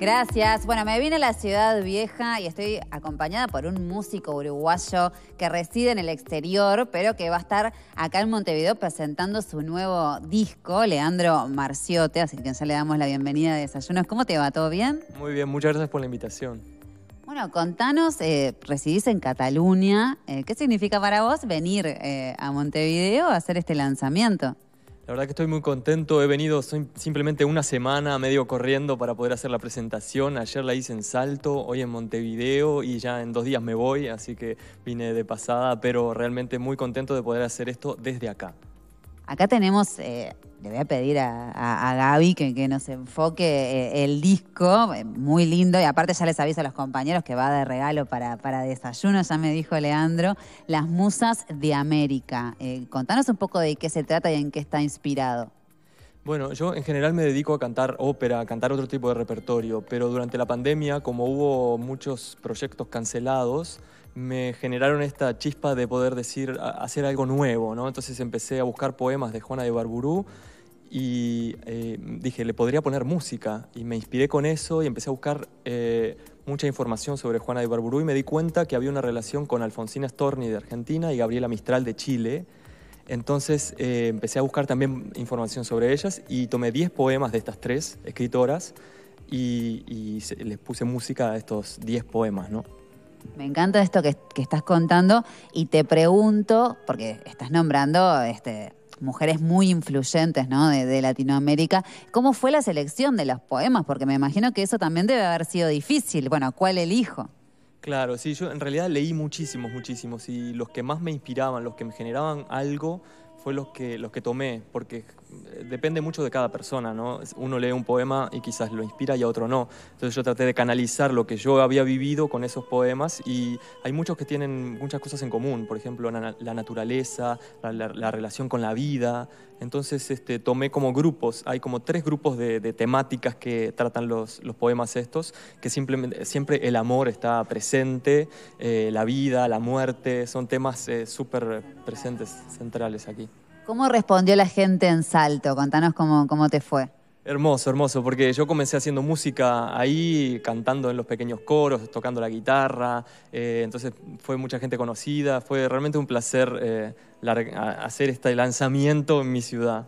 Gracias. Bueno, me vine a la ciudad vieja y estoy acompañada por un músico uruguayo que reside en el exterior, pero que va a estar acá en Montevideo presentando su nuevo disco, Leandro Marciote. Así que ya le damos la bienvenida a Desayunos. ¿Cómo te va? ¿Todo bien? Muy bien, muchas gracias por la invitación. Bueno, contanos, eh, residís en Cataluña. Eh, ¿Qué significa para vos venir eh, a Montevideo a hacer este lanzamiento? La verdad que estoy muy contento. He venido simplemente una semana medio corriendo para poder hacer la presentación. Ayer la hice en Salto, hoy en Montevideo y ya en dos días me voy, así que vine de pasada, pero realmente muy contento de poder hacer esto desde acá. Acá tenemos, eh, le voy a pedir a, Gaby que, nos enfoque eh, el disco, eh, muy lindo, y aparte ya les aviso a los compañeros que va de regalo para, para desayuno, ya me dijo Leandro, Las Musas de América. contanos un poco de qué se trata y en qué está inspirado. Bueno, yo en general me dedico a cantar ópera, a cantar otro tipo de repertorio, pero durante la pandemia, como hubo muchos proyectos cancelados, me generaron esta chispa de poder decir, hacer algo nuevo, ¿no? Entonces empecé a buscar poemas de Juana de Barburú y eh, dije, le podría poner música y me inspiré con eso y empecé a buscar eh, mucha información sobre Juana de Barburú y me di cuenta que había una relación con Alfonsina Storni de Argentina y Gabriela Mistral de Chile entonces eh, empecé a buscar también información sobre ellas y tomé 10 poemas de estas tres escritoras y, les puse música a estos 10 poemas, ¿no? Me encanta esto que, estás contando y te pregunto, porque estás nombrando este, mujeres muy influyentes ¿no? de, de, Latinoamérica, ¿cómo fue la selección de los poemas? Porque me imagino que eso también debe haber sido difícil. Bueno, ¿cuál elijo? Claro, sí, yo en realidad leí muchísimos, muchísimos y los que más me inspiraban, los que me generaban algo, fue los que, los que tomé, porque eh, depende mucho de cada persona, ¿no? Uno lee un poema y quizás lo inspira y a otro no. Entonces yo traté de canalizar lo que yo había vivido con esos poemas y hay muchos que tienen muchas cosas en común, por ejemplo, la, naturaleza, la, relación con la vida. Entonces este, tomé como grupos, hay como tres grupos de, temáticas que tratan los, los, poemas estos, que simplemente, siempre el amor está presente, eh, la vida, la muerte, son temas eh, súper presentes, centrales aquí. ¿Cómo respondió la gente en Salto? Contanos cómo, cómo te fue. Hermoso, hermoso, porque yo comencé haciendo música ahí, cantando en los pequeños coros, tocando la guitarra, eh, entonces fue mucha gente conocida, fue realmente un placer eh, hacer este lanzamiento en mi ciudad.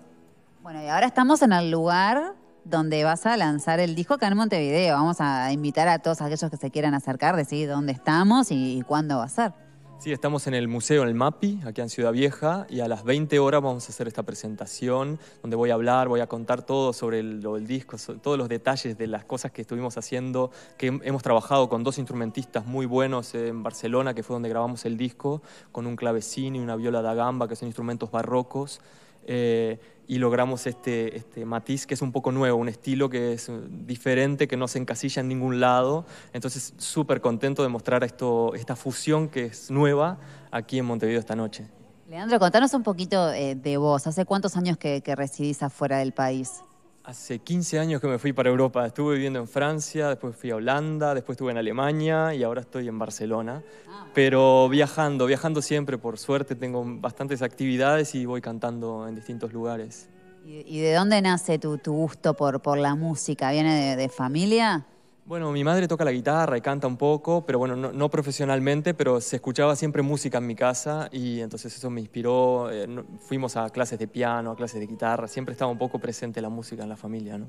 Bueno, y ahora estamos en el lugar donde vas a lanzar el disco acá en Montevideo. Vamos a invitar a todos aquellos que se quieran acercar, decir dónde estamos y cuándo va a ser. Sí, estamos en el museo, en el MAPI, aquí en Ciudad Vieja, y a las 20 horas vamos a hacer esta presentación donde voy a hablar, voy a contar todo sobre el, disco, todos los detalles de las cosas que estuvimos haciendo, que hemos trabajado con dos instrumentistas muy buenos en Barcelona, que fue donde grabamos el disco, con un clavecín y una viola da gamba, que son instrumentos barrocos. Eh, y logramos este, este matiz que es un poco nuevo, un estilo que es diferente, que no se encasilla en ningún lado. Entonces, súper contento de mostrar esta fusión que es nueva aquí en Montevideo esta noche. Leandro, contanos un poquito eh, de vos. ¿Hace cuántos años que residís afuera del país? Hace 15 años que me fui para Europa. Estuve viviendo en Francia, después fui a Holanda, después estuve en Alemania y ahora estoy en Barcelona. Ah. Pero viajando, viajando siempre, por suerte tengo bastantes actividades y voy cantando en distintos lugares. ¿Y, de dónde nace tu, gusto por, por la música? ¿Viene de familia? Bueno, mi madre toca la guitarra y canta un poco, pero bueno, no, profesionalmente, pero se escuchaba siempre música en mi casa y entonces eso me inspiró. Eh, fuimos a clases de piano, a clases de guitarra, siempre estaba un poco presente la música en la familia, ¿no?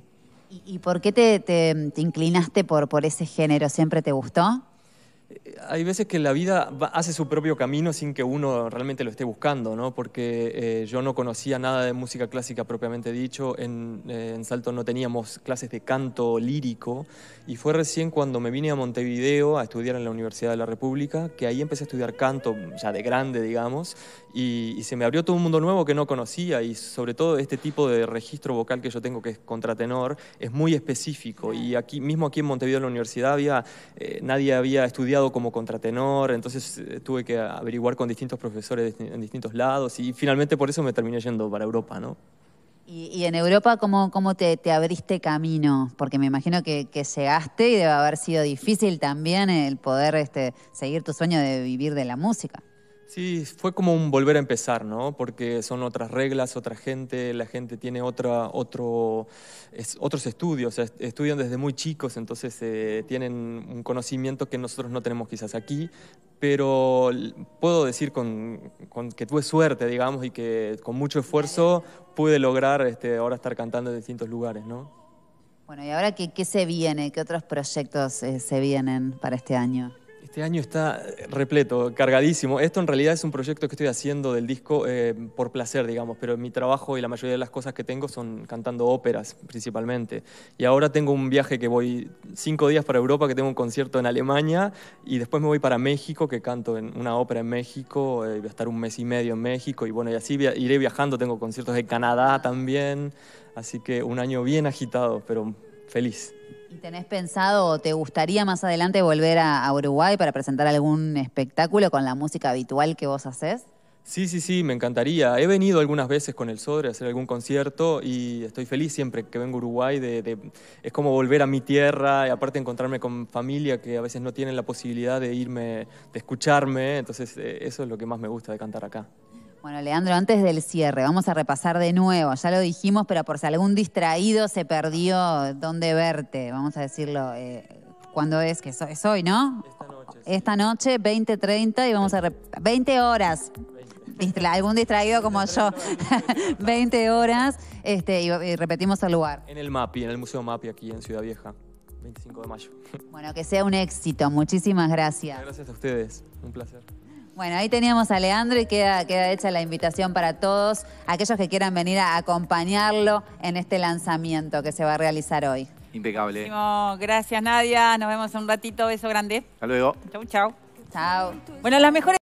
¿Y, por qué te, te, inclinaste por, por ese género? ¿Siempre te gustó? Hay veces que la vida hace su propio camino sin que uno realmente lo esté buscando, ¿no? porque eh, yo no conocía nada de música clásica propiamente dicho, en, eh, en, Salto no teníamos clases de canto lírico y fue recién cuando me vine a Montevideo a estudiar en la Universidad de la República que ahí empecé a estudiar canto ya de grande, digamos, y, y se me abrió todo un mundo nuevo que no conocía y sobre todo este tipo de registro vocal que yo tengo que es contratenor es muy específico y aquí mismo aquí en Montevideo en la universidad había, eh, nadie había estudiado como contratenor, entonces eh, tuve que averiguar con distintos profesores en distintos lados y finalmente por eso me terminé yendo para Europa, ¿no? ¿Y, en Europa cómo, cómo te, abriste camino? Porque me imagino que, llegaste y debe haber sido difícil también el poder este, seguir tu sueño de vivir de la música. Sí, fue como un volver a empezar, ¿no? Porque son otras reglas, otra gente, la gente tiene otra, otro, otros estudios, estudian desde muy chicos, entonces eh, tienen un conocimiento que nosotros no tenemos quizás aquí, pero puedo decir con, que tuve suerte, digamos, y que con mucho esfuerzo pude lograr este, ahora estar cantando en distintos lugares, ¿no? Bueno, ¿y ahora qué, se viene? ¿Qué otros proyectos eh, se vienen para este año? Este año está repleto, cargadísimo. Esto en realidad es un proyecto que estoy haciendo del disco eh, por placer, digamos, pero mi trabajo y la mayoría de las cosas que tengo son cantando óperas principalmente. Y ahora tengo un viaje que voy cinco días para Europa, que tengo un concierto en Alemania, y después me voy para México, que canto en una ópera en México, eh, voy a estar un mes y medio en México, y bueno, y así iré viajando, tengo conciertos de Canadá también, así que un año bien agitado, pero feliz. ¿Y tenés pensado o te gustaría más adelante volver a, Uruguay para presentar algún espectáculo con la música habitual que vos haces? Sí, sí, sí, me encantaría. He venido algunas veces con el Sodre a hacer algún concierto y estoy feliz siempre que vengo a Uruguay. De, es como volver a mi tierra y aparte encontrarme con familia que a veces no tienen la posibilidad de irme, de escucharme. Entonces eh, eso es lo que más me gusta de cantar acá. Bueno, Leandro, antes del cierre, vamos a repasar de nuevo. Ya lo dijimos, pero por si algún distraído se perdió dónde verte, vamos a decirlo. Eh, ¿Cuándo es? Que es hoy, ¿no? Esta noche. Esta noche, 20.30 y vamos a... 20 horas. algún distraído como yo. 20 horas este, y, repetimos el lugar. En el MAPI, en el Museo MAPI aquí en Ciudad Vieja. 25 de mayo. Bueno, que sea un éxito. Muchísimas gracias. Gracias a ustedes. Un placer. Bueno, ahí teníamos a Leandro y queda, queda hecha la invitación para todos aquellos que quieran venir a acompañarlo en este lanzamiento que se va a realizar hoy. Impecable. Gracias, Nadia. Nos vemos en un ratito. Beso grande. Hasta luego. Chau, chau. Chau. Bueno, las mejores.